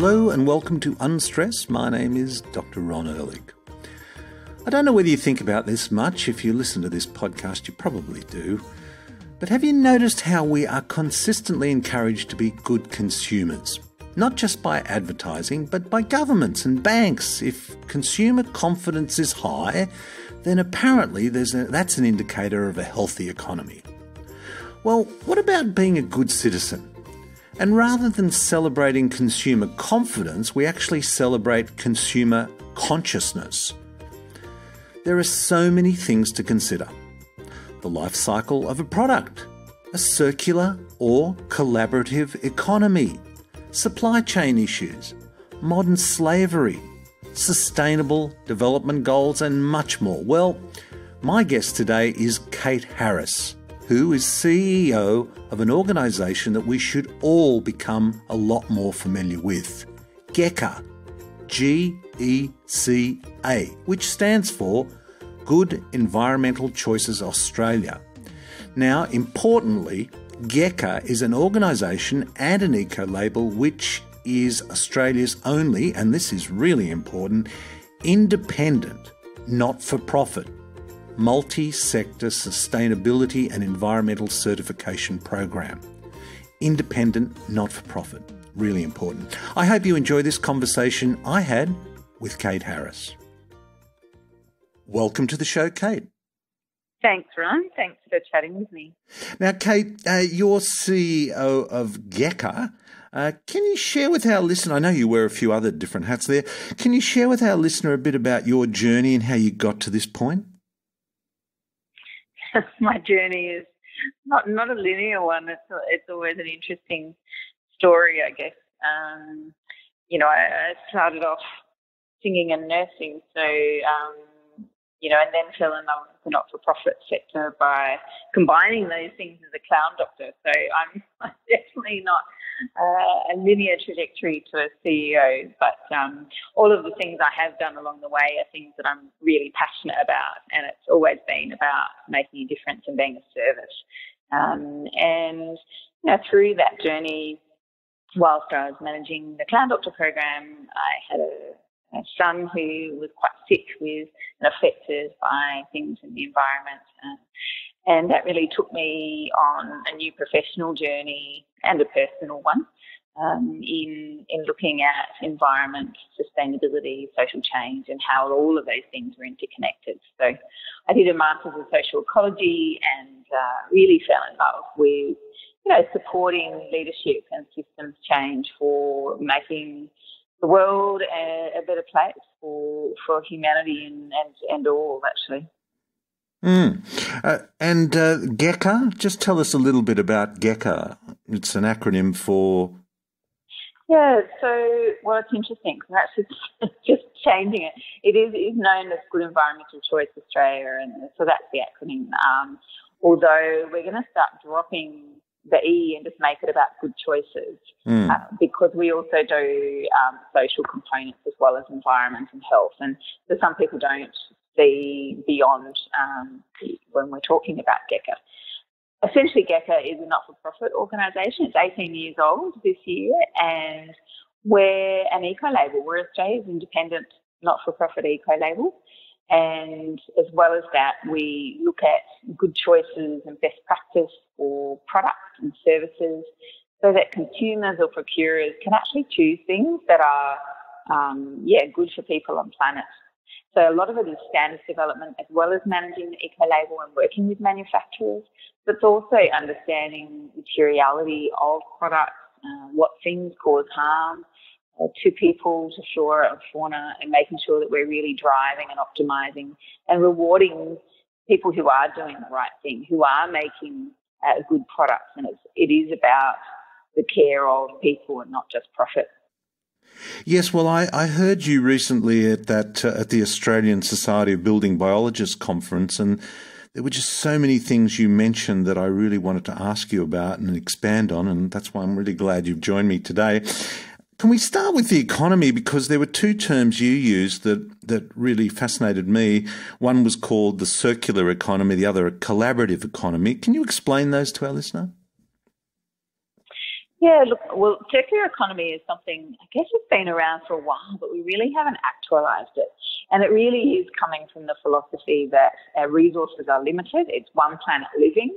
Hello and welcome to Unstress. My name is Dr. Ron Ehrlich. I don't know whether you think about this much. If you listen to this podcast, you probably do. But have you noticed how we are consistently encouraged to be good consumers? Not just by advertising, but by governments and banks. If consumer confidence is high, then apparently a, that's an indicator of a healthy economy. Well, what about being a good citizen? And rather than celebrating consumer confidence, we actually celebrate consumer consciousness. There are so many things to consider the life cycle of a product, a circular or collaborative economy, supply chain issues, modern slavery, sustainable development goals, and much more. Well, my guest today is Kate Harris, who is CEO of an organisation that we should all become a lot more familiar with GECA, G E C A, which stands for Good Environmental Choices Australia. Now, importantly, GECA is an organisation and an eco label which is Australia's only, and this is really important, independent, not for profit, multi sector sustainability and environmental certification program. Independent, not for profit. Really important. I hope you enjoy this conversation I had with Kate Harris. Welcome to the show, Kate. Thanks, Ron. Thanks for chatting with me. Now, Kate, uh, you're CEO of GECA. Uh, can you share with our listener? I know you wear a few other different hats there. Can you share with our listener a bit about your journey and how you got to this point? My journey is not not a linear one. It's it's always an interesting story, I guess. Um, you know, I, I, started off singing and nursing, so um, you know, and then fell in love with the not-for-profit sector by combining those things as a clown doctor. So I'm, definitely not uh, a linear trajectory to a CEO, but um, all of the things I have done along the way are things that I'm really passionate about, and it's always been about making a difference and being of service. Um, and you know, through that journey, whilst I was managing the Clown Doctor program, I had a a son who was quite sick with and affected by things in the environment. Uh, and that really took me on a new professional journey and a personal one um, in, in looking at environment, sustainability, social change, and how all of those things were interconnected. So I did a Master's in Social Ecology and uh, really fell in love with you know, supporting leadership and systems change for making the world a, a better place for for humanity and and, and all actually. Mm. Uh, and uh, GECA, just tell us a little bit about GECA. It's an acronym for. Yeah, so well, it's interesting because actually just changing it. It is, is known as Good Environmental Choice Australia, and so that's the acronym. Um, although we're going to start dropping the E and just make it about good choices mm. uh, because we also do um, social components as well as environment and health. And so some people don't beyond um, when we're talking about GECA. Essentially, GECA is a not-for-profit organisation. It's 18 years old this year, and we're an eco-label. We're Australia's independent not-for-profit eco-label. And as well as that, we look at good choices and best practice for products and services so that consumers or procurers can actually choose things that are, um, yeah, good for people and planet. So a lot of it is standards development as well as managing the eco label and working with manufacturers. But it's also understanding materiality of products, uh, what things cause harm, uh, to people, to flora and fauna, and making sure that we're really driving and optimizing and rewarding people who are doing the right thing, who are making uh, good products. And it's, it is about the care of people and not just profit. Yes, well, I, I heard you recently at that uh, at the Australian Society of Building Biologists conference, and there were just so many things you mentioned that I really wanted to ask you about and expand on, and that's why I'm really glad you've joined me today. Can we start with the economy? Because there were two terms you used that, that really fascinated me. One was called the circular economy, the other a collaborative economy. Can you explain those to our listener? Yeah, look, well, circular economy is something, I guess it's been around for a while, but we really haven't actualized it. And it really is coming from the philosophy that our resources are limited. It's one planet living.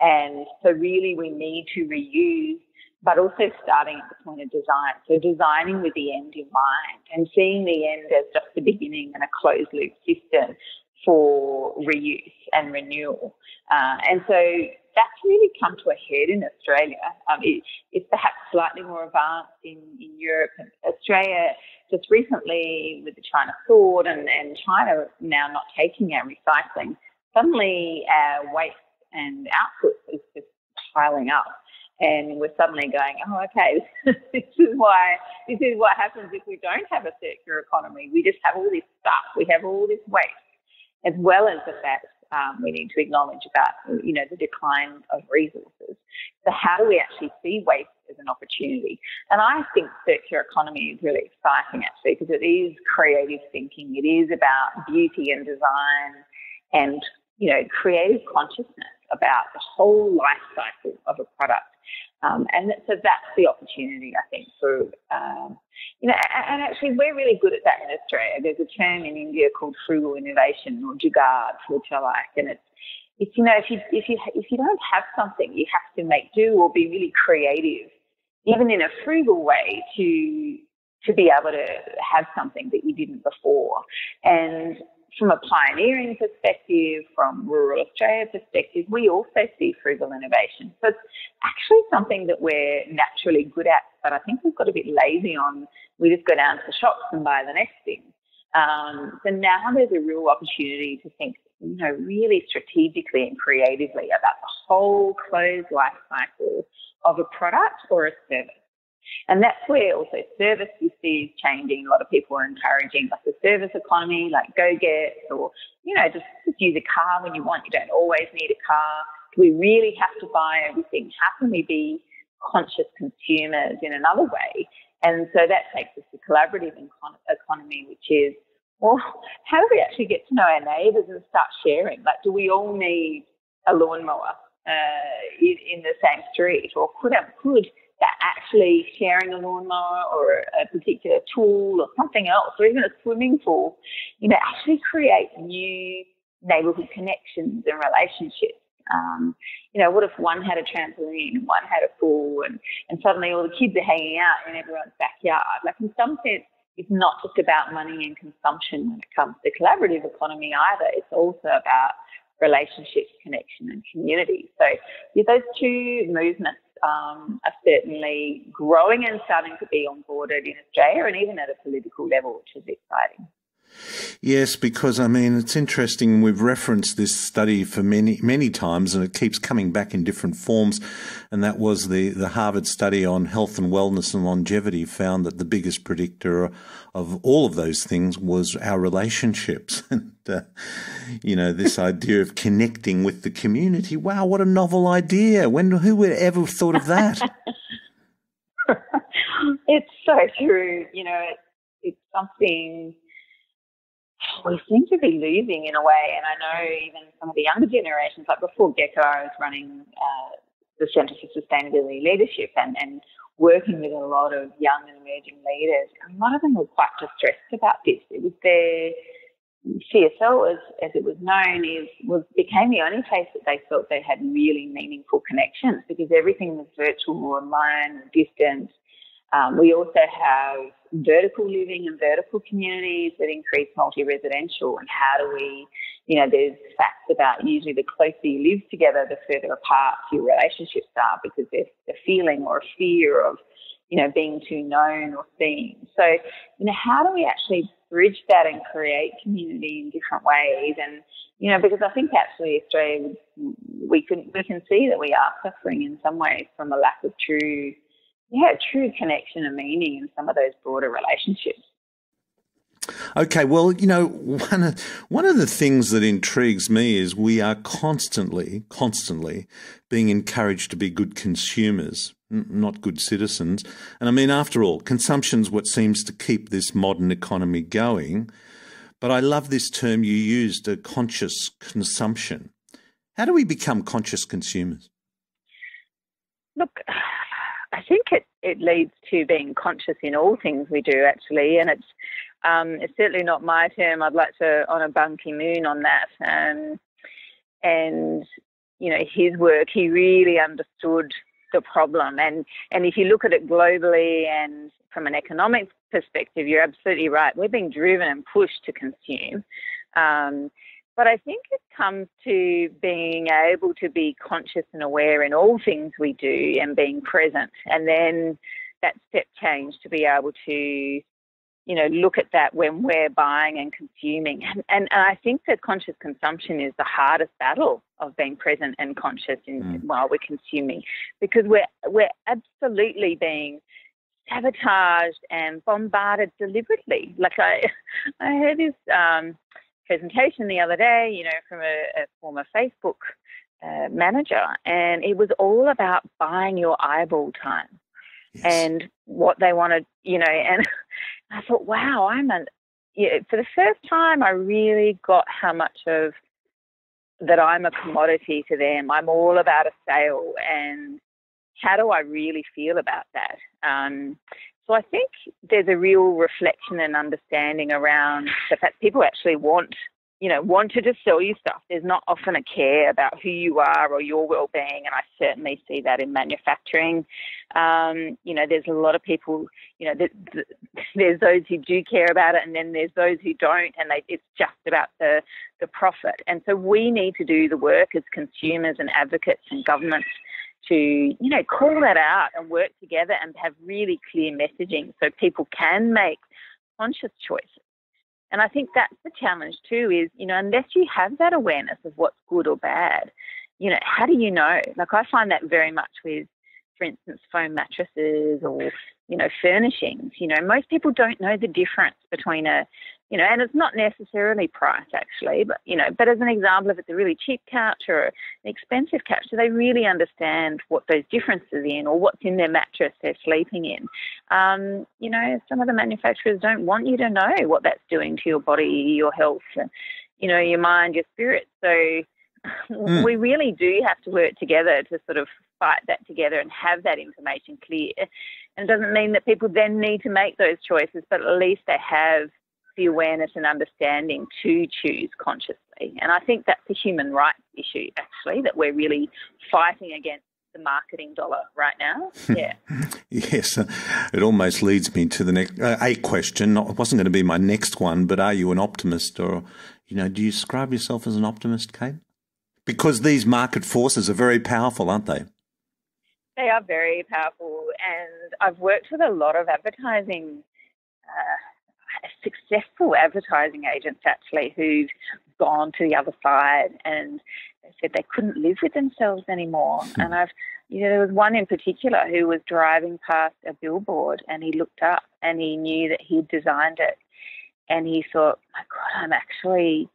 And so really we need to reuse, but also starting at the point of design. So designing with the end in mind and seeing the end as just the beginning and a closed loop system for reuse and renewal. Uh, and so that's really come to a head in Australia. Um, it, it's perhaps slightly more advanced in, in Europe. And Australia, just recently with the China sword and, and China now not taking our recycling, suddenly our waste and output is just piling up. And we're suddenly going, oh, okay, this is why this is what happens if we don't have a circular economy. We just have all this stuff. We have all this waste, as well as the fact um, we need to acknowledge about, you know, the decline of resources. So how do we actually see waste as an opportunity? And I think circular economy is really exciting actually because it is creative thinking. It is about beauty and design and, you know, creative consciousness about the whole life cycle of a product. Um, and so that's the opportunity, I think, for, um, you know, and actually we're really good at that in Australia. There's a term in India called frugal innovation or jugaad, which I like. And it's, it's, you know, if you, if you, if you don't have something, you have to make do or be really creative, even in a frugal way to, to be able to have something that you didn't before. And from a pioneering perspective, from rural Australia perspective, we also see frugal innovation. So it's actually something that we're naturally good at, but I think we've got a bit lazy on. We just go down to the shops and buy the next thing. Um, so now there's a real opportunity to think, you know, really strategically and creatively about the whole closed life cycle of a product or a service. And that's where also service you see is changing. A lot of people are encouraging like the service economy, like GoGet, or, you know, just, just use a car when you want. You don't always need a car. Do we really have to buy everything? How can we be conscious consumers in another way? And so that takes us to collaborative economy, which is, well, how do we actually get to know our neighbours and start sharing? Like, do we all need a lawnmower uh, in, in the same street, or could could that actually sharing a lawnmower or a particular tool or something else, or even a swimming pool, you know, actually create new neighbourhood connections and relationships. Um, you know, what if one had a trampoline and one had a pool and, and suddenly all the kids are hanging out in everyone's backyard? Like in some sense, it's not just about money and consumption when it comes to collaborative economy either. It's also about relationships, connection and community. So yeah, those two movements um, are certainly growing and starting to be onboarded in Australia and even at a political level, which is exciting. Yes, because I mean, it's interesting. We've referenced this study for many, many times and it keeps coming back in different forms. And that was the, the Harvard study on health and wellness and longevity found that the biggest predictor of all of those things was our relationships. and, uh, you know, this idea of connecting with the community. Wow, what a novel idea. When, who would ever have thought of that? it's so true. You know, it's, it's something we seem to be losing in a way. And I know even some of the younger generations, like before GECA, I was running uh, the Centre for Sustainability Leadership and, and working with a lot of young and emerging leaders. And a lot of them were quite distressed about this. It was their CSL, as, as it was known, is was became the only place that they felt they had really meaningful connections because everything was virtual, online, distant. Um, we also have vertical living and vertical communities that increase multi-residential and how do we, you know, there's facts about usually the closer you live together, the further apart your relationships are because there's a feeling or a fear of, you know, being too known or seen. So, you know, how do we actually bridge that and create community in different ways? And, you know, because I think actually Australia, we can, we can see that we are suffering in some ways from a lack of true yeah, true connection and meaning in some of those broader relationships. Okay, well, you know, one of, one of the things that intrigues me is we are constantly, constantly being encouraged to be good consumers, not good citizens. And I mean, after all, consumption's what seems to keep this modern economy going. But I love this term you used, a conscious consumption. How do we become conscious consumers? Look, I think it, it leads to being conscious in all things we do, actually. And it's, um, it's certainly not my term. I'd like to honour Ban Ki moon on that. Um, and, you know, his work, he really understood the problem. And, and if you look at it globally and from an economic perspective, you're absolutely right. We're being driven and pushed to consume. Um, but I think it comes to being able to be conscious and aware in all things we do and being present. And then that step change to be able to, you know, look at that when we're buying and consuming. And, and, and I think that conscious consumption is the hardest battle of being present and conscious in, mm. while we're consuming because we're, we're absolutely being sabotaged and bombarded deliberately. Like I, I heard this um, presentation the other day, you know, from a, a former Facebook uh, manager, and it was all about buying your eyeball time yes. and what they wanted, you know. And I thought, wow, I'm a, know, for the first time, I really got how much of that I'm a commodity to them. I'm all about a sale, and how do I really feel about that? Um, so I think there's a real reflection and understanding around the fact people actually want, you know, want to just sell you stuff. There's not often a care about who you are or your well-being, and I certainly see that in manufacturing. Um, you know, there's a lot of people, you know, there's those who do care about it, and then there's those who don't, and they, it's just about the the profit. And so we need to do the work as consumers and advocates and governments to, you know, call that out and work together and have really clear messaging so people can make conscious choices. And I think that's the challenge too is, you know, unless you have that awareness of what's good or bad, you know, how do you know? Like I find that very much with, for instance, foam mattresses or, you know, furnishings. You know, most people don't know the difference between a, you know, and it's not necessarily price actually, but you know, but as an example, if it's a really cheap couch or an expensive couch, do they really understand what those differences in or what's in their mattress they're sleeping in? Um, you know, some of the manufacturers don't want you to know what that's doing to your body, your health, you know, your mind, your spirit. So mm. we really do have to work together to sort of fight that together and have that information clear. And it doesn't mean that people then need to make those choices, but at least they have the awareness and understanding to choose consciously. And I think that's a human rights issue, actually, that we're really fighting against the marketing dollar right now. Yeah. yes, uh, it almost leads me to the next uh, a question. It wasn't going to be my next one, but are you an optimist, or you know, do you describe yourself as an optimist, Kate? Because these market forces are very powerful, aren't they? They are very powerful, and I've worked with a lot of advertising. Uh, successful advertising agents actually who've gone to the other side and they said they couldn't live with themselves anymore. Hmm. And I've, you know, there was one in particular who was driving past a billboard and he looked up and he knew that he'd designed it. And he thought, my God, I'm actually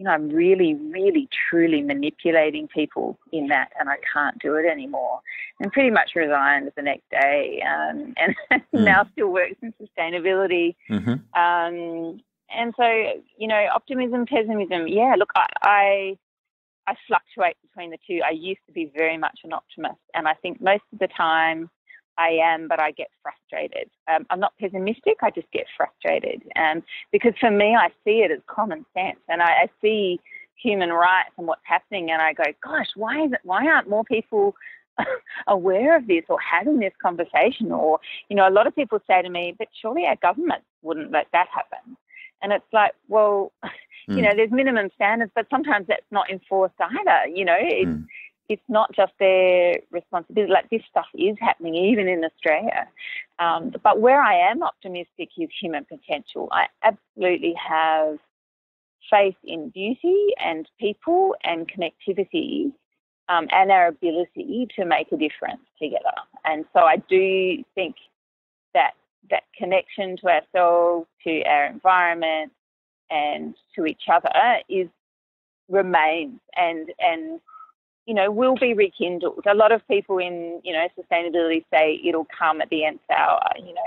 you know, I'm really, really, truly manipulating people in that, and I can't do it anymore. And pretty much resigned the next day, um, and mm. now still works in sustainability. Mm-hmm. Um, and so, you know, optimism, pessimism. Yeah, look, I, I, I fluctuate between the two. I used to be very much an optimist, and I think most of the time I am, but I get frustrated. Um, I'm not pessimistic, I just get frustrated. Um, because for me, I see it as common sense and I, I see human rights and what's happening and I go, gosh, why is it, why aren't more people aware of this or having this conversation? Or, you know, a lot of people say to me, but surely our government wouldn't let that happen. And it's like, well, mm. you hmm. know, there's minimum standards, but sometimes that's not enforced either. You know, it's, mm it's not just their responsibility. Like this stuff is happening even in Australia. Um, but where I am optimistic is human potential. I absolutely have faith in beauty and people and connectivity um, and our ability to make a difference together. And so I do think that that connection to ourselves, to our environment, and to each other is remains and and you know, will be rekindled. A lot of people in, you know, sustainability say it'll come at the nth hour, you know,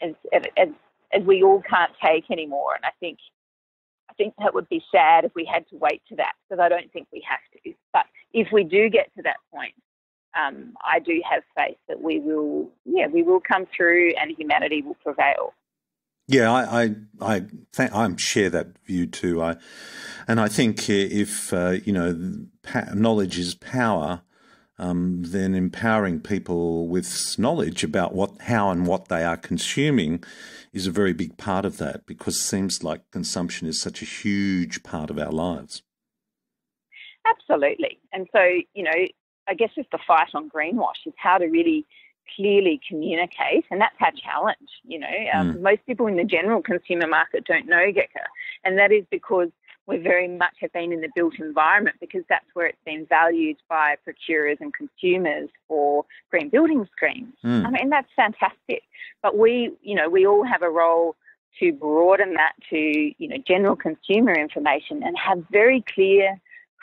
as, as, as, as we all can't take anymore. And I think, I think that would be sad if we had to wait to that because I don't think we have to. But if we do get to that point, um, I do have faith that we will, yeah, we will come through and humanity will prevail. Yeah, I I I, th- I share that view too. I and I think if uh, you know knowledge is power, um, then empowering people with knowledge about what how and what they are consuming is a very big part of that because it seems like consumption is such a huge part of our lives. Absolutely, and so you know, I guess it's the fight on greenwash is how to really clearly communicate, and that's our challenge. You know, um, mm. most people in the general consumer market don't know GECA, and that is because we very much have been in the built environment because that's where it's been valued by procurers and consumers for green building schemes. Mm. I mean, that's fantastic. But we, you know, we all have a role to broaden that to, you know, general consumer information and have very clear,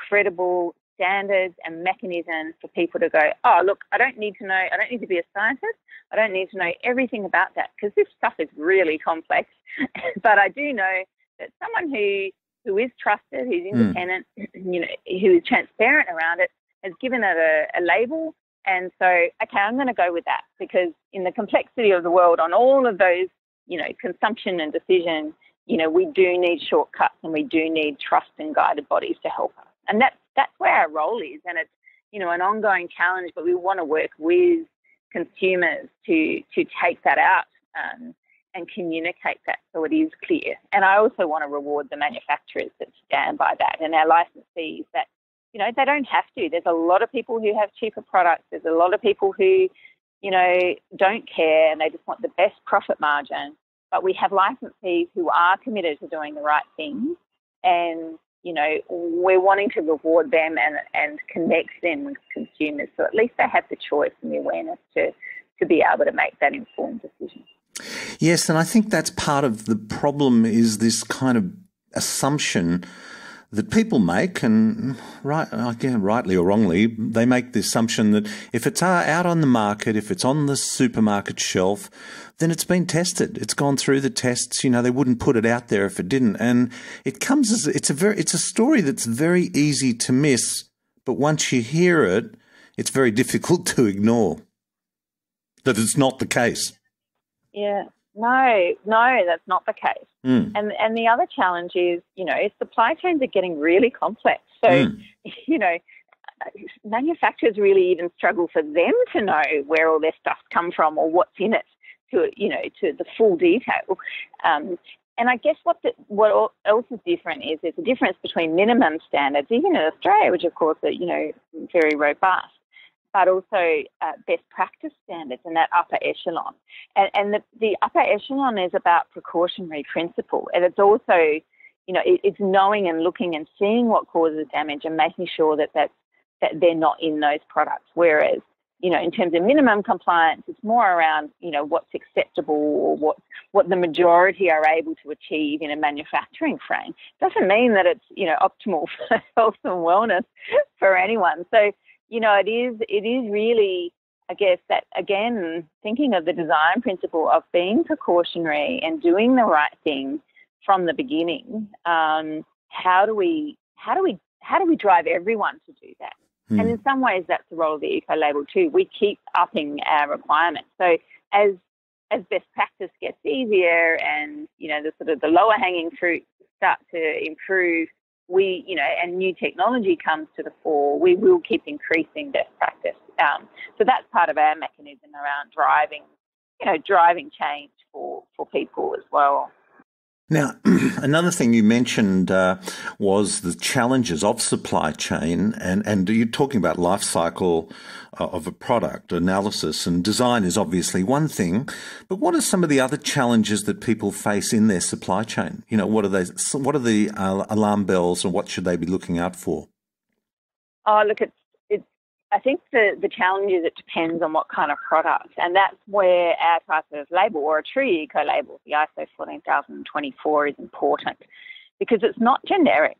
credible standards and mechanisms for people to go, oh, look, I don't need to know, I don't need to be a scientist. I don't need to know everything about that because this stuff is really complex. but I do know that someone who who is trusted, who's hmm. independent, mm. you know, who is transparent around it, has given it a, a label. And so, okay, I'm going to go with that because in the complexity of the world, on all of those, you know, consumption and decision, you know, we do need shortcuts and we do need trust and guided bodies to help us. And that's that's where our role is, and it's you know an ongoing challenge. But we want to work with consumers to to take that out. Um, and communicate that so it is clear. And I also want to reward the manufacturers that stand by that and our licensees that, you know, they don't have to. There's a lot of people who have cheaper products. There's a lot of people who, you know, don't care and they just want the best profit margin. But we have licensees who are committed to doing the right thing and you know, we're wanting to reward them and, and connect them with consumers. So at least they have the choice and the awareness to, to be able to make that informed decision. Yes, and I think that's part of the problem is this kind of assumption that people make, and right, again, rightly or wrongly, they make the assumption that if it's uh, out on the market, if it's on the supermarket shelf, then it's been tested. It's gone through the tests. You know, they wouldn't put it out there if it didn't. And it comes as it's a very it's a story that's very easy to miss, but once you hear it, it's very difficult to ignore that it's not the case. Yeah. No, no, that's not the case. Mm. And and the other challenge is, you know, supply chains are getting really complex. So, mm. you know, manufacturers really even struggle for them to know where all their stuff come from or what's in it to you know to the full detail. Um, and I guess what the, what else is different is there's a difference between minimum standards, even in Australia, which of course are you know very robust, but also uh, best practice standards in that upper echelon. And, and the, the, upper echelon is about precautionary principle, and it's also, you know, it, it's knowing and looking and seeing what causes damage and making sure that that's, that they're not in those products. Whereas, you know, in terms of minimum compliance, it's more around, you know, what's acceptable or what what the majority are able to achieve in a manufacturing frame. Doesn't mean that it's, you know, optimal for health and wellness for anyone. So you know, it is it is really, I guess, that again, thinking of the design principle of being precautionary and doing the right thing from the beginning. Um, how do we how do we how do we drive everyone to do that? Hmm. And in some ways, that's the role of the eco label too. We keep upping our requirements. So as as best practice gets easier, and you know the sort of the lower hanging fruit start to improve we, you know, and new technology comes to the fore, we will keep increasing best practice. Um, so that's part of our mechanism around driving, you know, driving change for, for people as well. Now, another thing you mentioned uh, was the challenges of supply chain, and, and you're talking about life cycle uh, of a product analysis, and design is obviously one thing. But what are some of the other challenges that people face in their supply chain? You know, what are they? What are the uh, alarm bells, and what should they be looking out for? Oh, look, it's I think the, the challenge is it depends on what kind of product, and that's where our type of label or a true eco label, the ISO 14024, is important because it's not generic.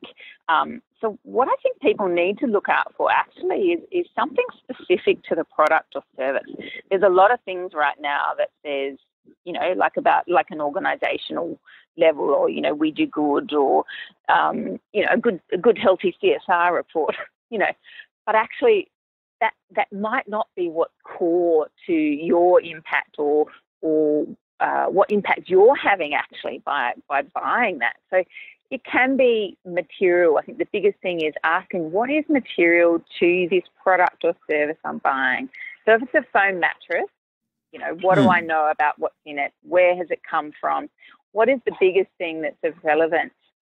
Um, so, what I think people need to look out for actually is, is something specific to the product or service. There's a lot of things right now that says, you know, like about like an organizational level or, you know, we do good or, um, you know, a good, a good healthy CSR report, you know, but actually that that might not be what's core to your impact or or uh, what impact you're having actually by by buying that. So it can be material. I think the biggest thing is asking what is material to this product or service I'm buying. So if it's a foam mattress, you know, what do hmm. I know about what's in it? Where has it come from? What is the biggest thing that's of relevance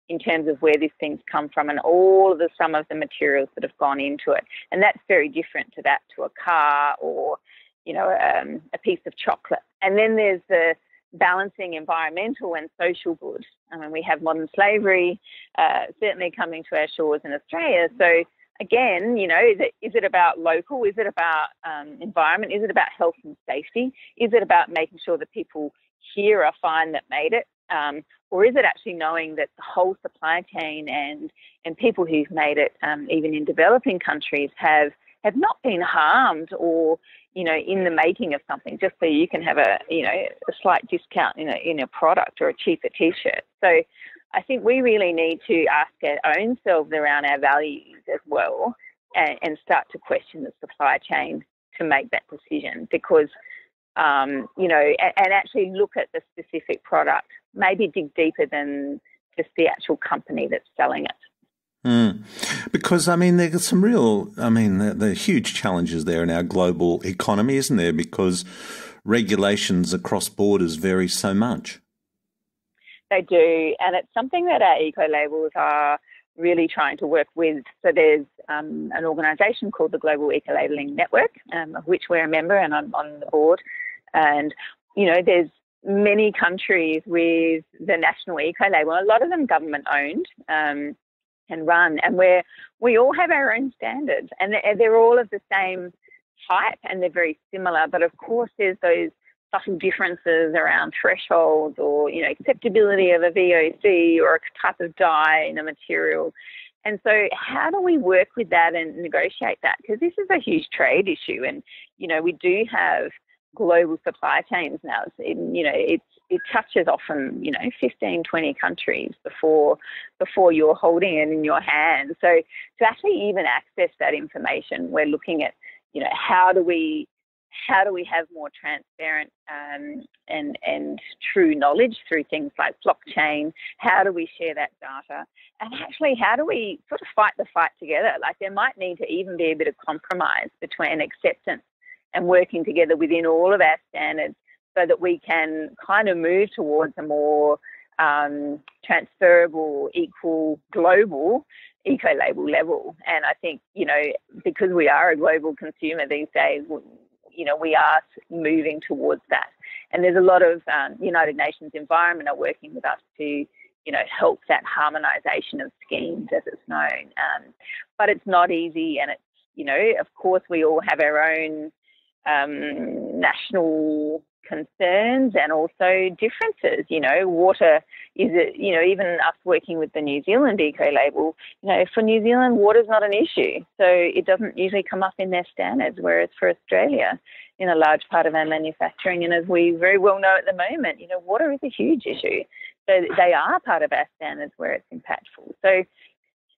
in terms of where this thing's come from and all of the some of the materials that have gone into it? And that's very different to that to a car or, you know, um, a piece of chocolate. And then there's the balancing environmental and social good. I mean, we have modern slavery uh, certainly coming to our shores in Australia. So again, you know, is it, is it about local? Is it about um, environment? Is it about health and safety? Is it about making sure that people here are fine that made it? Um, or is it actually knowing that the whole supply chain and and people who've made it, um, even in developing countries, have have not been harmed or you know in the making of something just so you can have a you know a slight discount in a in a product or a cheaper t-shirt. So I think we really need to ask our own selves around our values as well and, and start to question the supply chain to make that decision because, um, you know, and, and actually look at the specific product, maybe dig deeper than just the actual company that's selling it. Mm. Because I mean, there's some real, I mean, there, there, are huge challenges there in our global economy, isn't there? Because regulations across borders vary so much. They do, and it's something that our eco labels are really trying to work with. So there's um, an organisation called the Global Eco Labelling Network, um, of which we're a member, and I'm on the board. And you know, there's many countries with the national eco label. A lot of them government owned um, and run, and where we all have our own standards, and they're, all of the same type, and they're very similar. But of course, there's those subtle differences around thresholds or, you know, acceptability of a VOC or a type of dye in a material. And so, how do we work with that and negotiate that? Because this is a huge trade issue, and you know, we do have global supply chains now. you know, it's it touches often, you know, 15, 20 countries before before you're holding it in your hand. So to actually even access that information, we're looking at, you know, how do we how do we have more transparent um, and and true knowledge through things like blockchain? How do we share that data? And actually, how do we sort of fight the fight together? Like there might need to even be a bit of compromise between acceptance and working together within all of our standards, so that we can kind of move towards a more um, transferable, equal, global eco label level. And I think, you know, because we are a global consumer these days, you know, we are moving towards that. And there's a lot of um, United Nations Environment are working with us to, you know, help that harmonisation of schemes as it's known. Um, but it's not easy, and it's, you know, of course, we all have our own um, national concerns and also differences. You know, water is it, you know, even us working with the New Zealand eco label, you know, for New Zealand, water is not an issue. So it doesn't usually come up in their standards, whereas for Australia, in a large part of our manufacturing, and as we very well know at the moment, you know, water is a huge issue. So they are part of our standards where it's impactful. So,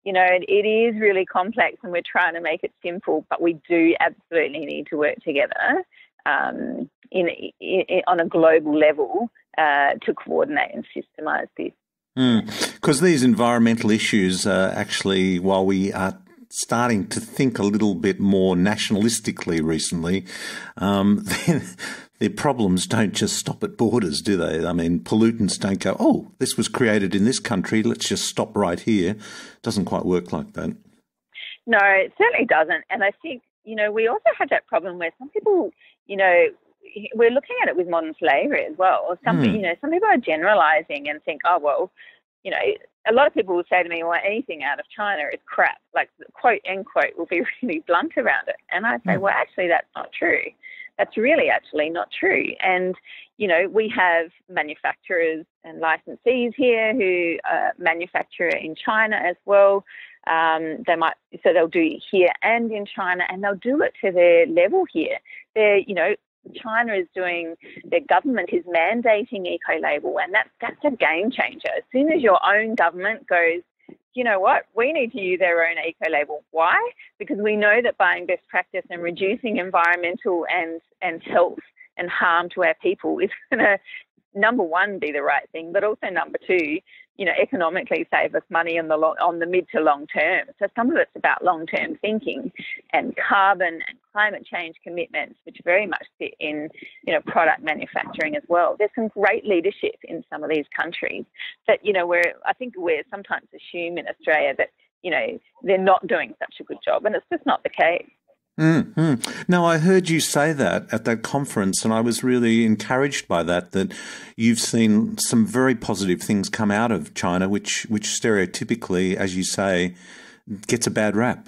you know, it, it is really complex and we're trying to make it simple, but we do absolutely need to work together um, in, in, on a global level uh, to coordinate and systemize this. Because mm. these environmental issues are actually, while we are starting to think a little bit more nationalistically recently, um, their problems don't just stop at borders, do they? I mean, pollutants don't go, oh, this was created in this country, let's just stop right here. It doesn't quite work like that. No, it certainly doesn't. And I think, you know, we also have that problem where some people, you know, we're looking at it with modern slavery as well. Or Some, mm. you know, some people are generalizing and think, oh, well, you know, a lot of people will say to me, well, anything out of China is crap. Like, quote, end quote, will be really blunt around it. And I say, mm. well, actually, that's not true. That's really actually not true. And, you know, we have manufacturers and licensees here who uh, manufacture in China as well. Um, they might, so they'll do it here and in China, and they'll do it to their level here. They're, you know, China is doing, their government is mandating eco label, and that's that's a game changer. As soon as your own government goes, you know what? We need to use our own eco label. Why? Because we know that buying best practice and reducing environmental and, and health and harm to our people is going to, number one, be the right thing, but also number two, you know, economically save us money on the long, on the mid to long term. So some of it's about long term thinking and carbon and climate change commitments, which very much fit in, you know, product manufacturing as well. There's some great leadership in some of these countries that, you know, we're I think we're sometimes assume in Australia that, you know, they're not doing such a good job, and it's just not the case. Mm-hmm. Now, I heard you say that at that conference, and I was really encouraged by that. That you've seen some very positive things come out of China, which, which stereotypically, as you say, gets a bad rap.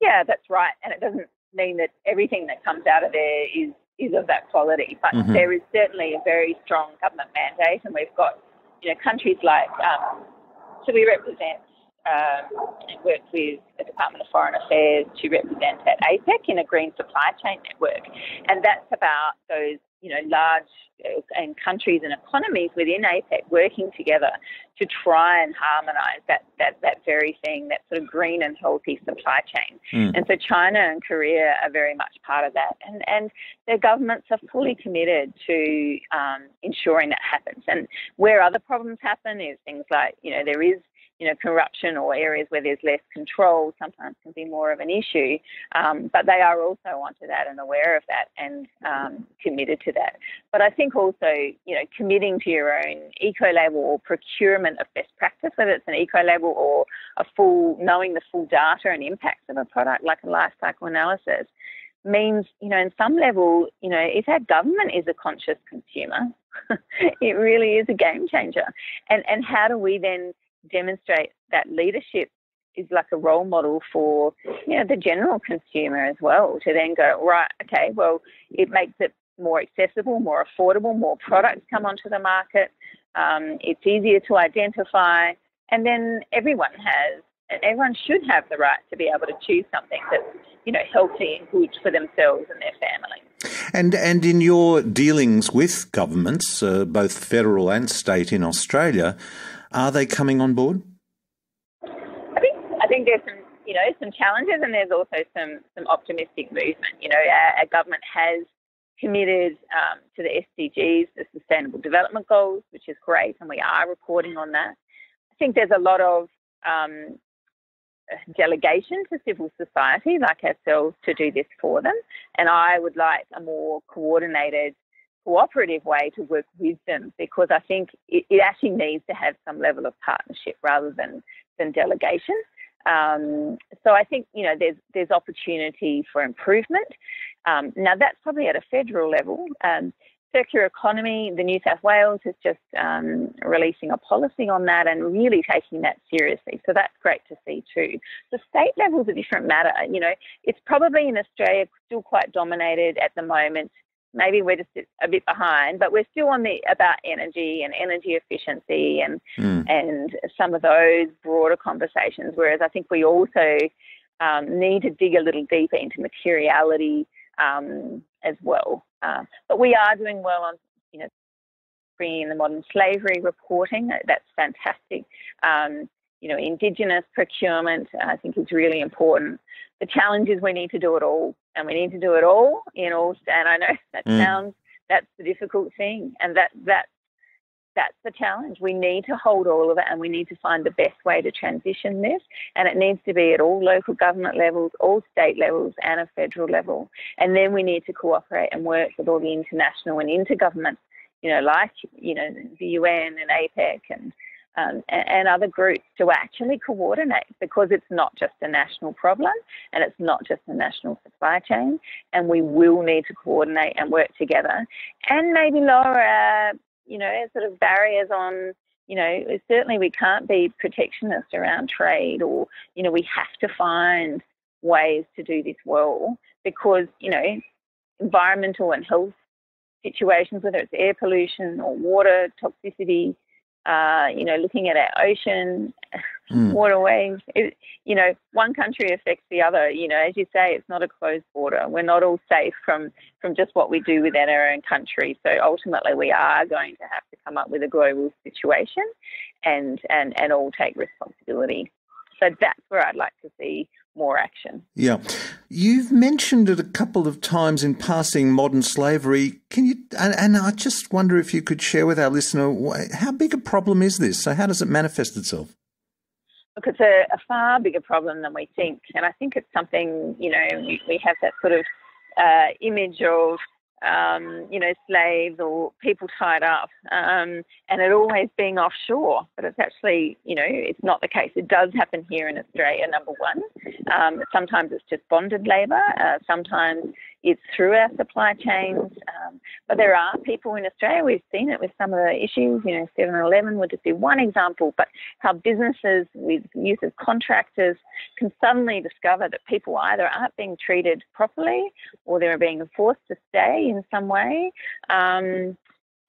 Yeah, that's right, and it doesn't mean that everything that comes out of there is is of that quality, but mm-hmm. there is certainly a very strong government mandate, and we've got you know countries like um, so we represent um, and worked with the Department of Foreign Affairs to represent at APEC in a green supply chain network. And that's about those, you know, large uh, and countries and economies within APEC working together to try and harmonise that, that, that very thing, that sort of green and healthy supply chain. Mm. And so China and Korea are very much part of that. And, and their governments are fully committed to um, ensuring that happens. And where other problems happen is things like, you know, there is you know, corruption or areas where there's less control sometimes can be more of an issue. Um, but they are also onto that and aware of that and um, committed to that. But I think also, you know, committing to your own eco label or procurement of best practice, whether it's an eco label or a full knowing the full data and impacts of a product like a life cycle analysis means, you know, in some level, you know, if our government is a conscious consumer, it really is a game changer. And and how do we then demonstrate that leadership is like a role model for you know the general consumer as well to then go right okay well it makes it more accessible more affordable more products come onto the market um, it's easier to identify and then everyone has everyone should have the right to be able to choose something that's you know healthy and good for themselves and their family. And and in your dealings with governments uh, both federal and state in Australia are they coming on board? I think I think there's some you know some challenges and there's also some some optimistic movement. You know, our, our government has committed um, to the SDGs, the Sustainable Development Goals, which is great, and we are reporting on that. I think there's a lot of um, delegation to civil society like ourselves to do this for them, and I would like a more coordinated cooperative way to work with them because I think it, it actually needs to have some level of partnership rather than, than delegation. Um, so I think you know there's there's opportunity for improvement. Um, now that's probably at a federal level. Um, circular economy, the New South Wales is just um, releasing a policy on that and really taking that seriously. So that's great to see too. The state level is a different matter. You know, it's probably in Australia still quite dominated at the moment maybe we're just a bit behind, but we're still on the about energy and energy efficiency and mm. and some of those broader conversations. Whereas I think we also um, need to dig a little deeper into materiality um, as well. Uh, but we are doing well on you know bringing in the modern slavery reporting. That's fantastic. Um, you know, indigenous procurement, I think is really important. The challenge is we need to do it all, and we need to do it all in all. And I know that mm. sounds that's the difficult thing, and that that that's the challenge. We need to hold all of it, and we need to find the best way to transition this. And it needs to be at all local government levels, all state levels, and a federal level. And then we need to cooperate and work with all the international and intergovernment, you know, like you know the UN and APEC and um, and, and, other groups to actually coordinate because it's not just a national problem and it's not just a national supply chain. And we will need to coordinate and work together and maybe lower you know, sort of barriers on. You know, certainly we can't be protectionist around trade, or you know, we have to find ways to do this well because you know, environmental and health situations, whether it's air pollution or water toxicity, uh, you know, looking at our ocean, mm. waterways. It, you know, one country affects the other. You know, as you say, it's not a closed border. We're not all safe from from just what we do within our own country. So ultimately, we are going to have to come up with a global situation, and and and all take responsibility. So that's where I'd like to see more action. Yeah. You've mentioned it a couple of times in passing modern slavery. Can you, and, and, I just wonder if you could share with our listener how big a problem is this? So, how does it manifest itself? Look, it's a, a far bigger problem than we think. And I think it's something, you know, we, we have that sort of uh, image of um, you know, slaves or people tied up, um, and it always being offshore. But it's actually, you know, it's not the case. It does happen here in Australia, number one. Um, sometimes it's just bonded labour. Uh, sometimes it's through our supply chains. Um, but there are people in Australia, we've seen it with some of the issues, you know, 7 Eleven would just be one example, but how businesses with use of contractors can suddenly discover that people either aren't being treated properly or they're being forced to stay in some way. Um,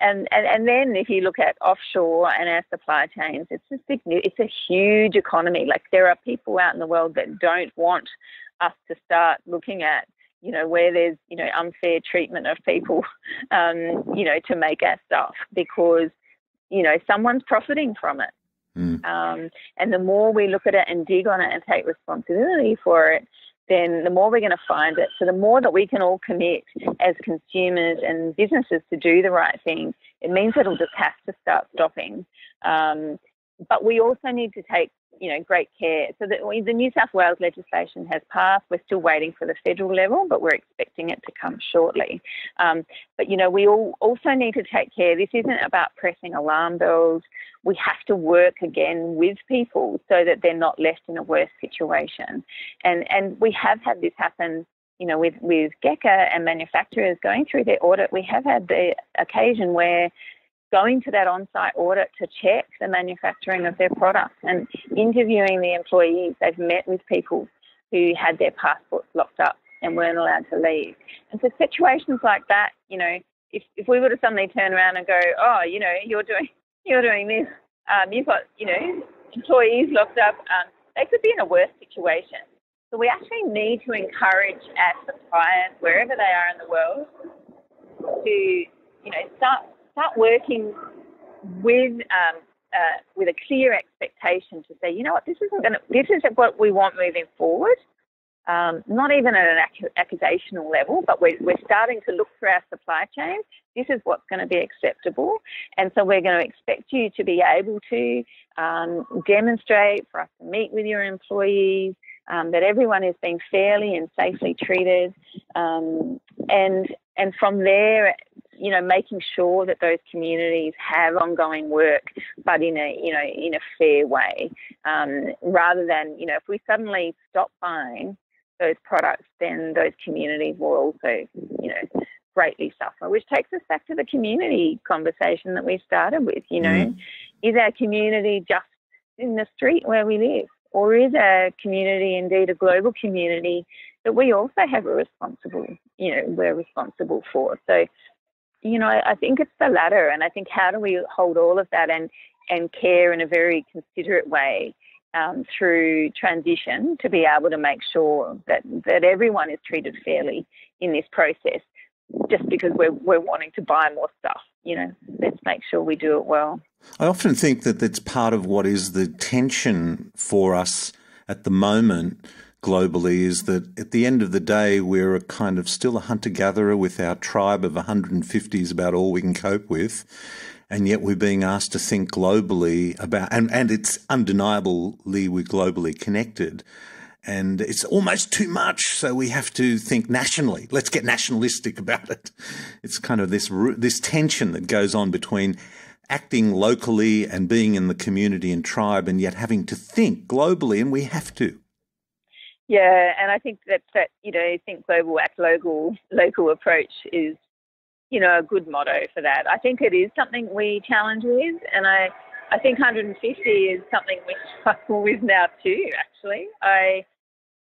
and, and, and then if you look at offshore and our supply chains, it's a, it's a huge economy. Like there are people out in the world that don't want us to start looking at you know, where there's, you know, unfair treatment of people, um, you know, to make our stuff because, you know, someone's profiting from it. Mm. Um, and the more we look at it and dig on it and take responsibility for it, then the more we're going to find it. So the more that we can all commit as consumers and businesses to do the right thing, it means it'll just have to start stopping. Um, but we also need to take you know, great care. So the, the New South Wales legislation has passed. We're still waiting for the federal level, but we're expecting it to come shortly. Um, but you know, we all also need to take care. This isn't about pressing alarm bells. We have to work again with people so that they're not left in a worse situation. And and we have had this happen you know, with, with GECA and manufacturers going through their audit, we have had the occasion where going to that on-site audit to check the manufacturing of their products and interviewing the employees. They've met with people who had their passports locked up and weren't allowed to leave. And so situations like that, you know, if, if we were to suddenly turn around and go, oh, you know, you're doing you're doing this, um, you've got, you know, employees locked up, um, they could be in a worse situation. So we actually need to encourage our suppliers, wherever they are in the world, to, you know, start start working with um, uh, with a clear expectation to say, you know what, this isn't going to, this isn't what we want moving forward. Um, not even at an accusational level, but we're, we're starting to look through our supply chain. This is what's going to be acceptable. And so we're going to expect you to be able to um, demonstrate for us to meet with your employees, um, that everyone is being fairly and safely treated. Um, and, and from there, you know, making sure that those communities have ongoing work, but in a, you know, in a fair way, um, rather than, you know, if we suddenly stop buying those products, then those communities will also, you know, greatly suffer. Which takes us back to the community conversation that we started with. You know, mm. is our community just in the street where we live, or is a community indeed a global community that we also have a responsible, you know, we're responsible for? So you know, I think it's the latter. And I think how do we hold all of that and, and care in a very considerate way um, through transition to be able to make sure that, that everyone is treated fairly in this process just because we're, we're wanting to buy more stuff. You know, let's make sure we do it well. I often think that that's part of what is the tension for us at the moment globally is that at the end of the day, we're a kind of still a hunter gatherer with our tribe of 150 is about all we can cope with. And yet we're being asked to think globally about, and, and it's undeniably we're globally connected. And it's almost too much. So we have to think nationally. Let's get nationalistic about it. It's kind of this, this tension that goes on between acting locally and being in the community and tribe and yet having to think globally. And we have to. Yeah, and I think that that you know, think global, act local, local approach is you know a good motto for that. I think it is something we challenge with, and I I think 150 is something we struggle with now too. Actually, I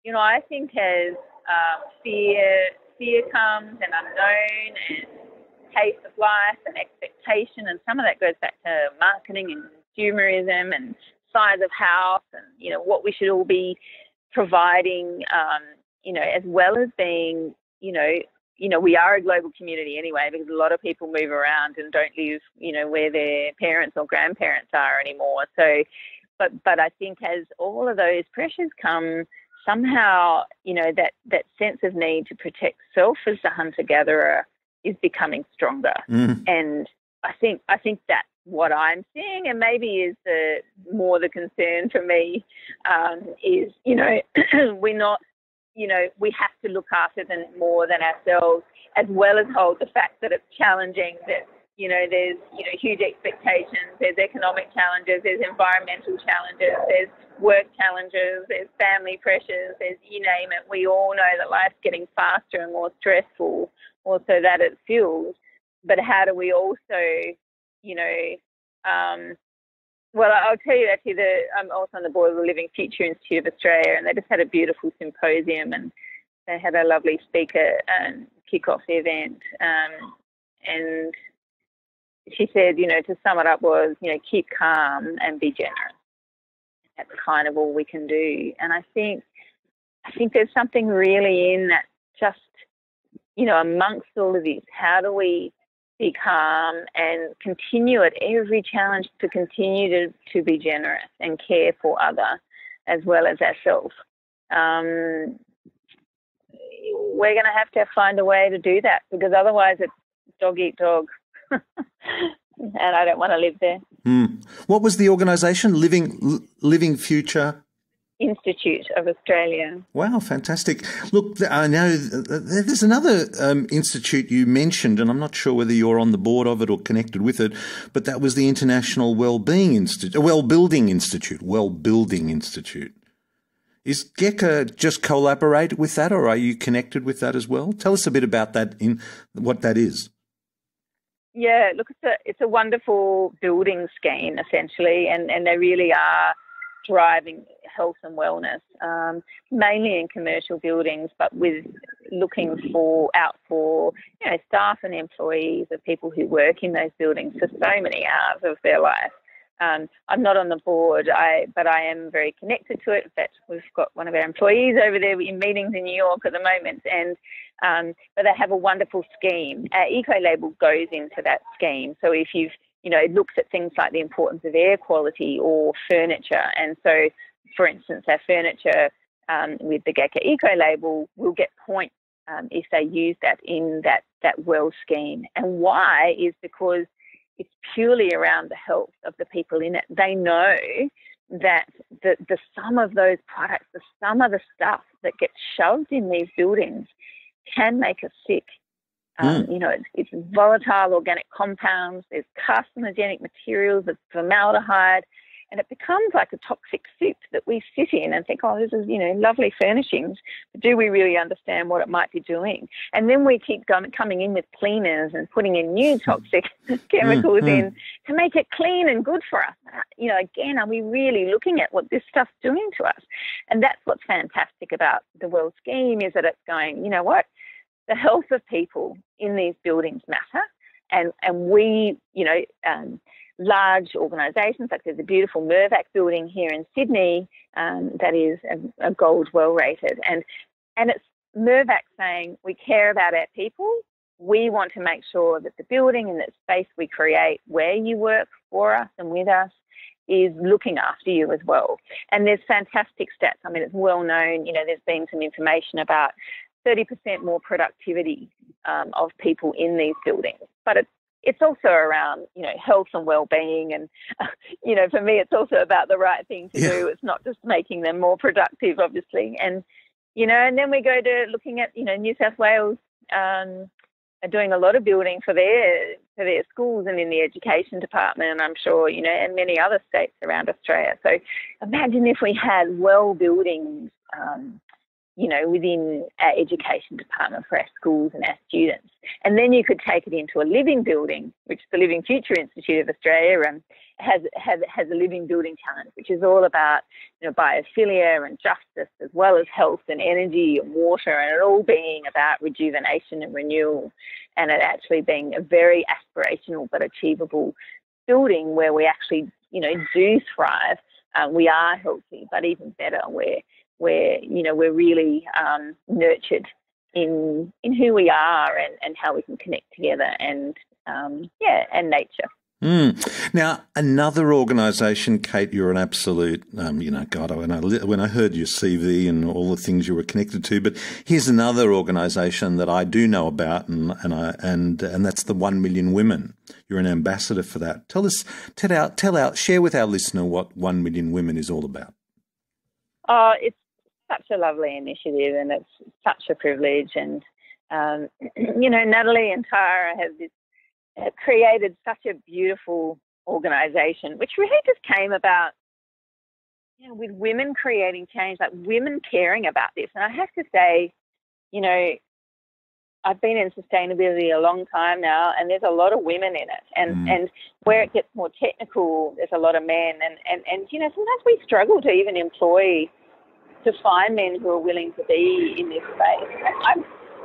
you know I think as um, fear fear comes and unknown and pace of life and expectation, and some of that goes back to marketing and consumerism and size of house and you know what we should all be providing. Um, you know, as well as being you know you know, we are a global community anyway because a lot of people move around and don't live, you know, where their parents or grandparents are anymore. So, but but I think as all of those pressures come, somehow, you know, that that sense of need to protect self as the hunter gatherer is becoming stronger, mm. and I think I think that's what I'm seeing, and maybe is the more the concern for me um, is, you know, we're not you know, we have to look after them more than ourselves, as well as hold the fact that it's challenging, that, you know, there's, you know, huge expectations, there's economic challenges, there's environmental challenges, there's work challenges, there's family pressures, there's you name it. We all know that life's getting faster and more stressful, also that it feels. But how do we also, you know, um, well, I'll tell you actually, that I'm also on the board of the Living Future Institute of Australia, and they just had a beautiful symposium, and they had a lovely speaker and kick off the event. Um, and she said, you know, to sum it up was, you know, keep calm and be generous. That's kind of all we can do. And I think, I think there's something really in that. Just, you know, amongst all of this, how do we be calm and continue at every challenge to continue to, to be generous and care for other as well as ourselves. Um, we're going to have to find a way to do that because otherwise it's dog eat dog. and I don't want to live there. Mm. What was the organisation? Living Living Future Institute of Australia. Wow, fantastic. Look, I know there's another um, institute you mentioned, and I'm not sure whether you're on the board of it or connected with it, but that was the International Wellbeing Institute, Well Building Institute, Well Building Institute. Is GECA just collaborate with that, or are you connected with that as well? Tell us a bit about that, in what that is. Yeah, look, it's a it's a wonderful building scheme essentially, and and they really are driving health and wellness, um, mainly in commercial buildings, but with looking for out for you know staff and employees of people who work in those buildings for so many hours of their life. Um, I'm not on the board, I, but I am very connected to it. In fact, we've got one of our employees over there in meetings in New York at the moment, and um, but they have a wonderful scheme. Our eco label goes into that scheme. So if you've you know, it looks at things like the importance of air quality or furniture. And so, for instance, our furniture um, with the GECA Eco label will get points um, if they use that in that, that well scheme. And why is because it's purely around the health of the people in it. They know that the, the sum of those products, the sum of the stuff that gets shoved in these buildings can make us sick. Um, mm. You know, it's, it's, volatile organic compounds, there's carcinogenic materials, there's formaldehyde, and it becomes like a toxic soup that we sit in and think, oh, this is, you know, lovely furnishings, but do we really understand what it might be doing? And then we keep going, coming in with cleaners and putting in new toxic chemicals mm, in to make it clean and good for us. You know, again, are we really looking at what this stuff's doing to us? And that's what's fantastic about the well Scheme is that it's going, you know what? the health of people in these buildings matter. And, and we, you know, um, large organisations like there's a beautiful Mirvac building here in Sydney um, that is a, a, gold well rated. And, and it's Mirvac saying we care about our people. We want to make sure that the building and that space we create where you work for us and with us is looking after you as well. And there's fantastic stats. I mean, it's well known, you know, there's been some information about 30% more productivity um, of people in these buildings. But it's it's also around you know health and well-being and you know for me it's also about the right thing to yeah. do. It's not just making them more productive obviously. And you know and then we go to looking at you know new south wales um, are doing a lot of building for their for their schools and in the education department and i'm sure you know and many other states around australia. So imagine if we had well buildings um, you know, within our education department for our schools and our students. And then you could take it into a living building, which the Living Future Institute of Australia um, has, has, has a living building challenge, which is all about, you know, biophilia and justice, as well as health and energy and water, and it all being about rejuvenation and renewal, and it actually being a very aspirational but achievable building where we actually, you know, do thrive uh, we are healthy, but even better, we're, we're, you know, we're really um, nurtured in, in who we are and, and how we can connect together and, um, yeah, and nature. Mm. Now, another organisation, Kate, you're an absolute, um, you know, God, when I, when I heard your CV and all the things you were connected to, but here's another organisation that I do know about, and, and, I, and, and that's the One Million Women. You're an ambassador for that. Tell us, tell out, tell out, share with our listener what One Million Women is all about. Oh, it's such a lovely initiative, and it's such a privilege. And um, you know, Natalie and Tara have this created such a beautiful organization, which really just came about you know, with women creating change, like women caring about this. And I have to say, you know, I've been in sustainability a long time now, and there's a lot of women in it. And mm. and where it gets more technical, there's a lot of men. And, and, and you know, sometimes we struggle to even employ to find men who are willing to be in this space. I'm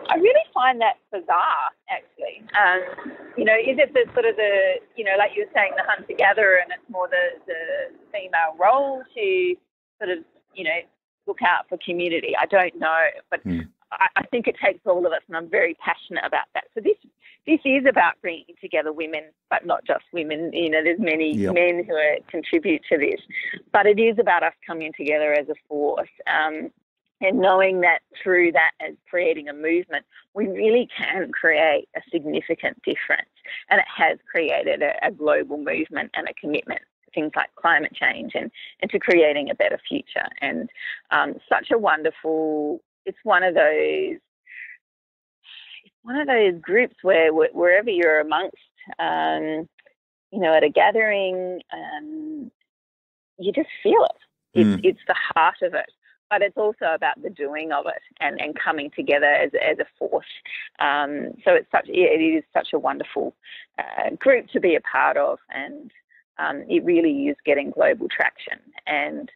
I really find that bizarre, actually. Um, you know, is it the sort of the, you know, like you were saying, the hunter gatherer, and it's more the, the female role to sort of, you know, look out for community? I don't know, but mm. I, I think it takes all of us, and I'm very passionate about that. So this this is about bringing together women, but not just women. You know, there's many yep. men who are, contribute to this, but it is about us coming together as a force. Um, and knowing that through that as creating a movement, we really can create a significant difference. And it has created a, a global movement and a commitment to things like climate change and, and to creating a better future. And um, such a wonderful, it's one of those, one of those groups where wherever you're amongst, um, you know, at a gathering, um, you just feel it. It's, mm. it's the heart of it but it's also about the doing of it and, and coming together as, as a force. Um, so it's such it is such a wonderful uh, group to be a part of, and um, it really is getting global traction. And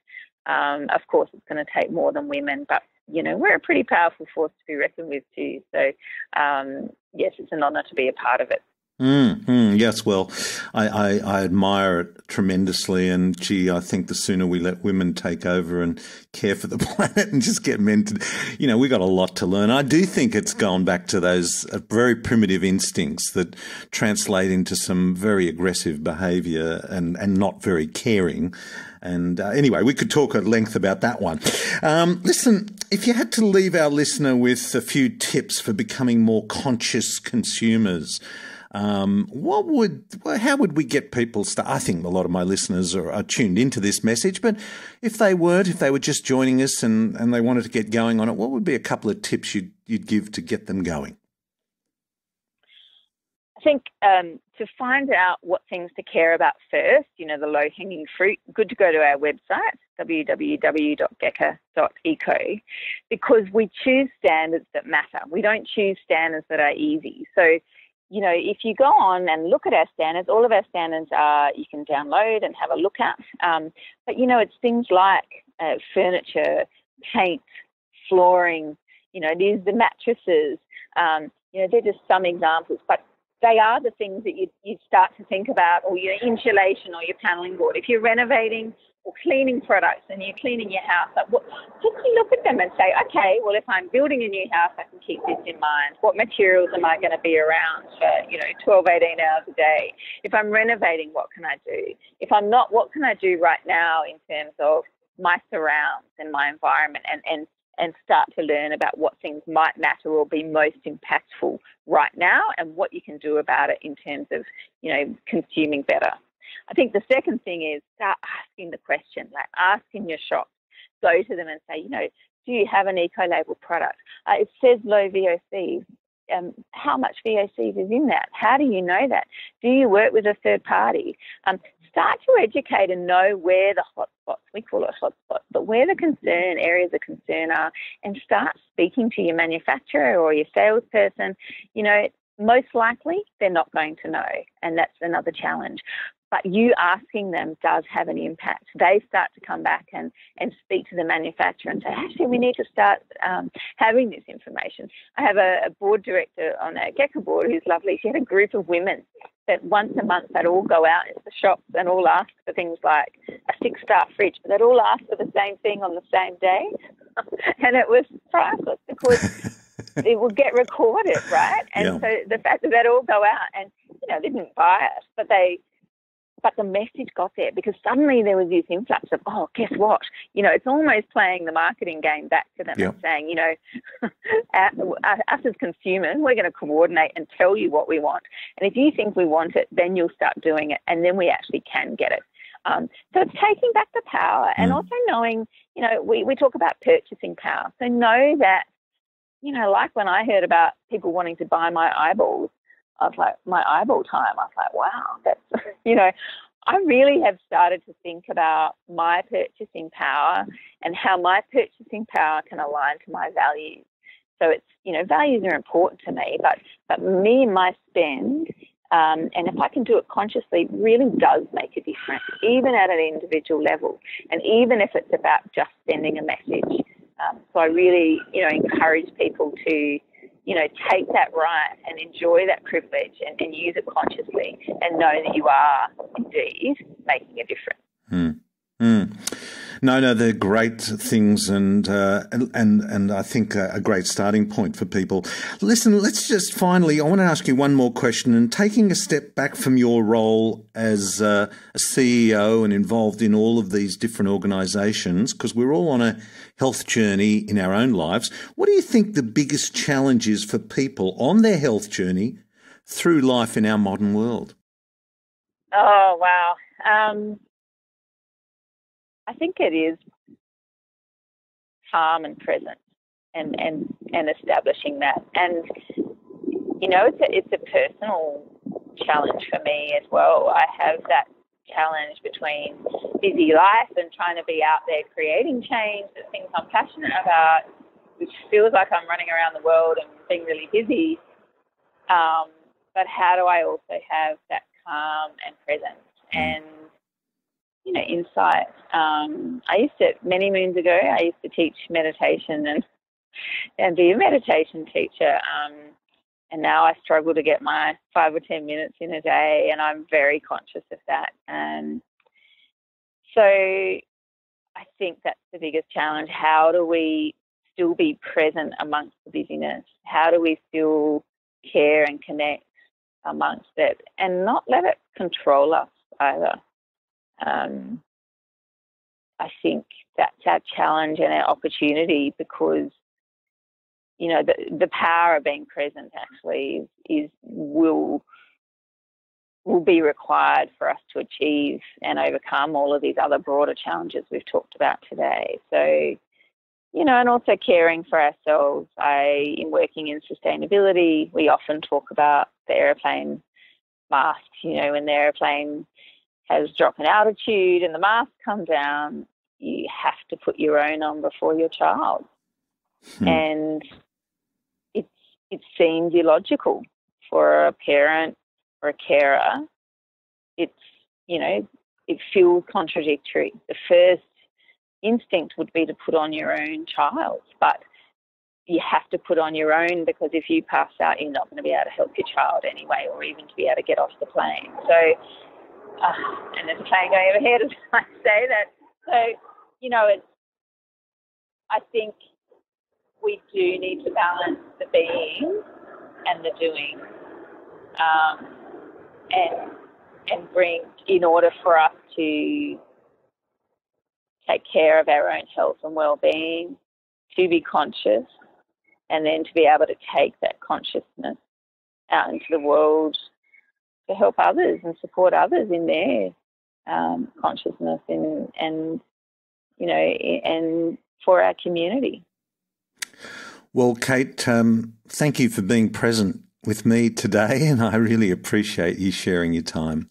um, of course, it's going to take more than women, but you know we're a pretty powerful force to be reckoned with too. So um, yes, it's an honour to be a part of it. Mm, mm, yes, well, I, I, I, admire it tremendously. And gee, I think the sooner we let women take over and care for the planet and just get men to, you know, we got a lot to learn. I do think it's gone back to those uh, very primitive instincts that translate into some very aggressive behavior and, and not very caring. And uh, anyway, we could talk at length about that one. Um, listen, if you had to leave our listener with a few tips for becoming more conscious consumers, um, what would, how would we get people? Start? I think a lot of my listeners are, are, tuned into this message, but if they weren't, if they were just joining us and, and they wanted to get going on it, what would be a couple of tips you'd, you'd give to get them going? I think um, to find out what things to care about first, you know, the low hanging fruit, good to go to our website, www.geca.eco, because we choose standards that matter. We don't choose standards that are easy. So you know, if you go on and look at our standards, all of our standards are you can download and have a look at. Um, but you know, it's things like uh, furniture, paint, flooring. You know, is the mattresses. Um, you know, they're just some examples, but they are the things that you you start to think about, or your insulation or your paneling board. If you're renovating or cleaning products and you're cleaning your house up, well, just look at them and say, okay, well, if I'm building a new house, I can keep this in mind. What materials am I going to be around for, you know, 12, 18 hours a day? If I'm renovating, what can I do? If I'm not, what can I do right now in terms of my surrounds and my environment and, and and start to learn about what things might matter or be most impactful right now and what you can do about it in terms of, you know, consuming better. I think the second thing is start asking the question, like ask in your shop, go to them and say, you know, do you have an eco label product? Uh, it says low VOC. Um, how much VOCs is in that? How do you know that? Do you work with a third party? Um, start to educate and know where the hotspots, we call it hotspots, but where the concern areas of concern are, and start speaking to your manufacturer or your salesperson. You know, most likely they're not going to know, and that's another challenge but you asking them does have an impact. They start to come back and, and speak to the manufacturer and say, actually, we need to start um, having this information. I have a, a, board director on our GECA board who's lovely. She had a group of women that once a month they'd all go out into the shops and all ask for things like a six star fridge, but they'd all ask for the same thing on the same day. and it was priceless because it would get recorded, right? And yeah. so the fact that they'd all go out and, you know, they didn't buy it, but they but the message got there because suddenly there was this influx of, oh, guess what? You know, it's almost playing the marketing game back to them and saying, you know, us as consumers, we're going to coordinate and tell you what we want. And if you think we want it, then you'll start doing it, and then we actually can get it. Um, so it's taking back the power and mm. also knowing, you know, we, we talk about purchasing power. So know that, you know, like when I heard about people wanting to buy my eyeballs, I was like, my eyeball time. I was like, wow, that's, you know, I really have started to think about my purchasing power and how my purchasing power can align to my values. So it's, you know, values are important to me, but, but me and my spend, um, and if I can do it consciously, really does make a difference, even at an individual level. And even if it's about just sending a message. Um, so I really, you know, encourage people to, you know, take that right and enjoy that privilege and, and use it consciously and know that you are indeed making a difference. Mm. Mm. No, no, they're great things, and uh, and and I think a, great starting point for people. Listen, let's just finally. I want to ask you one more question. And taking a step back from your role as uh, a CEO and involved in all of these different organisations, because we're all on a health journey in our own lives. What do you think the biggest challenge is for people on their health journey through life in our modern world? Oh wow. Um, I think it is calm and present and, and, and establishing that. And, you know, it's a, it's a personal challenge for me as well. I have that challenge between busy life and trying to be out there creating change, the things I'm passionate about, which feels like I'm running around the world and being really busy. Um, but how do I also have that calm and presence mm. and you know, insight. Um, I used to many moons ago. I used to teach meditation and and be a meditation teacher. Um, and now I struggle to get my five or ten minutes in a day, and I'm very conscious of that. And so, I think that's the biggest challenge. How do we still be present amongst the busyness? How do we still care and connect amongst it, and not let it control us either? Um, I think that's our challenge and our opportunity because you know the the power of being present actually is, is will will be required for us to achieve and overcome all of these other broader challenges we've talked about today. So, you know, and also caring for ourselves. I, in working in sustainability, we often talk about the airplane mask. You know, when the airplane has dropped in altitude and the mask come down, you have to put your own on before your child. Hmm. And it's it seems illogical for a parent or a carer. It's you know, it feels contradictory. The first instinct would be to put on your own child, but you have to put on your own because if you pass out, you're not going to be able to help your child anyway, or even to be able to get off the plane. So uh, and there's a plane going overhead as I say that. So, you know, it's, I think we do need to balance the being and the doing. Um, and and bring in order for us to take care of our own health and well-being, to be conscious, and then to be able to take that consciousness out into the world to help others and support others in their um, consciousness and, and, you know, and for our community. Well, Kate, um, thank you for being present with me today, and I really appreciate you sharing your time.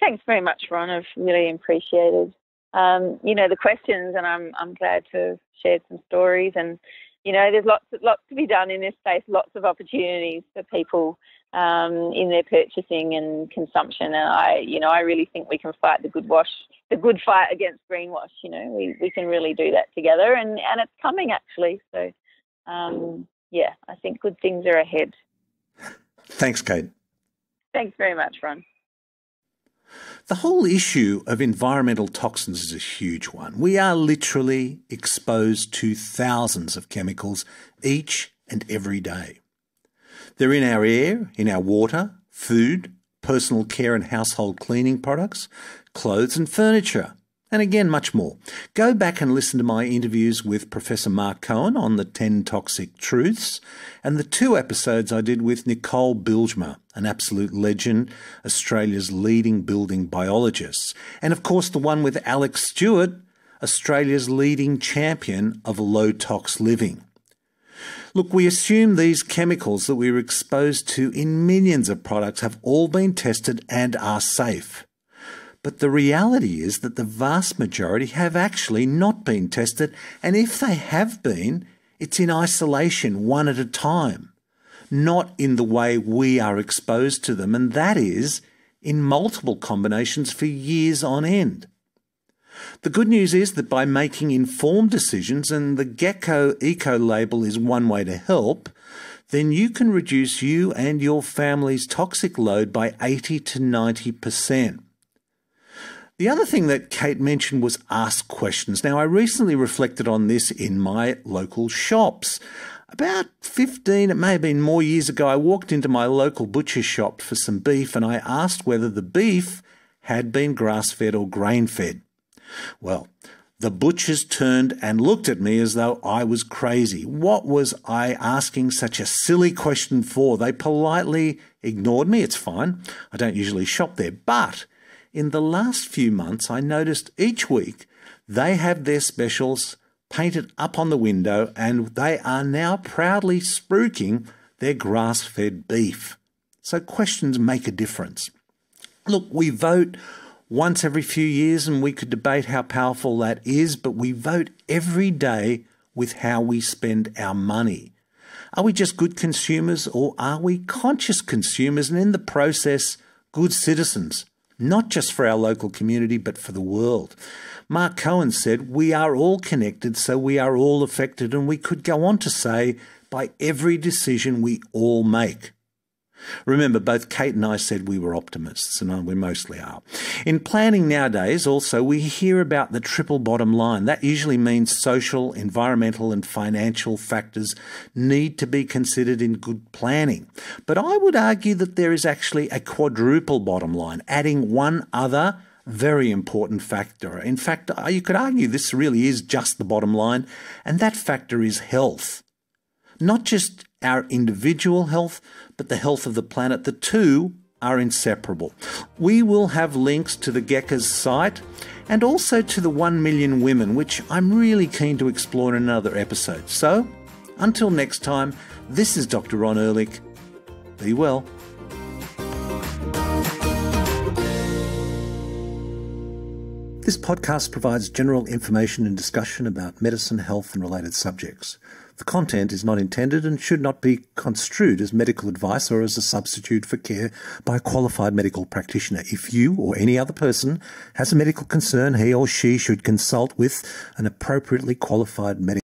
Thanks very much, Ron. I've really appreciated, um, you know, the questions, and I'm I'm glad to have shared some stories. And you know, there's lots lots to be done in this space, lots of opportunities for people um, in their purchasing and consumption. And I, you know, I really think we can fight the good wash, the good fight against greenwash. You know, we, we can really do that together, and and it's coming actually. So, um, yeah, I think good things are ahead. Thanks, Kate. Thanks very much, Ron. The whole issue of environmental toxins is a huge one. We are literally exposed to thousands of chemicals each and every day. They're in our air, in our water, food, personal care and household cleaning products, clothes and furniture, and again, much more. Go back and listen to my interviews with Professor Mark Cohen on the 10 Toxic Truths and the two episodes I did with Nicole Bijlsma, an absolute legend, Australia's leading building biologist, and of course the one with Alexx Stuart, Australia's leading champion of low tox living. Look, we assume these chemicals that we are exposed to in millions of products have all been tested and are safe. But the reality is that the vast majority have actually not been tested, and if they have been, it's in isolation, one at a time, not in the way we are exposed to them, and that is in multiple combinations for years on end. The good news is that by making informed decisions, and the GECA Eco label is one way to help, then you can reduce you and your family's toxic load by 80 to 90%. The other thing that Kate mentioned was ask questions. Now, I recently reflected on this in my local shops. About 15, it may have been more years ago, I walked into my local butcher shop for some beef and I asked whether the beef had been grass fed or grain fed. Well, the butchers turned and looked at me as though I was crazy. What was I asking such a silly question for? They politely ignored me. It's fine. I don't usually shop there. But in the last few months, I noticed each week they have their specials painted up on the window and they are now proudly spruiking their grass fed beef. So questions make a difference. Look, we vote once every few years and we could debate how powerful that is, but we vote every day with how we spend our money. Are we just good consumers or are we conscious consumers and in the process good citizens? not just for our local community, but for the world. Mark Cohen said, We are all connected, so we are all affected. And we could go on to say, by every decision we all make. Remember, both Kate and I said we were optimists, and we mostly are. In planning nowadays, also, we hear about the triple bottom line. That usually means social, environmental, and financial factors need to be considered in good planning. But I would argue that there is actually a quadruple bottom line, adding one other very important factor. In fact, uh, you could argue this really is just the bottom line, and that factor is health. Not just our individual health, but the health of the planet. The two are inseparable. We will have links to the GECA's site and also to the 1 million women, which I'm really keen to explore in another episode. So, until next time, this is Dr. Ron Ehrlich. Be well. This podcast provides general information and discussion about medicine, health, and related subjects. The content is not intended and should not be construed as medical advice or as a substitute for care by a qualified medical practitioner. If you or any other person has a medical concern, he or she should consult with an appropriately qualified medical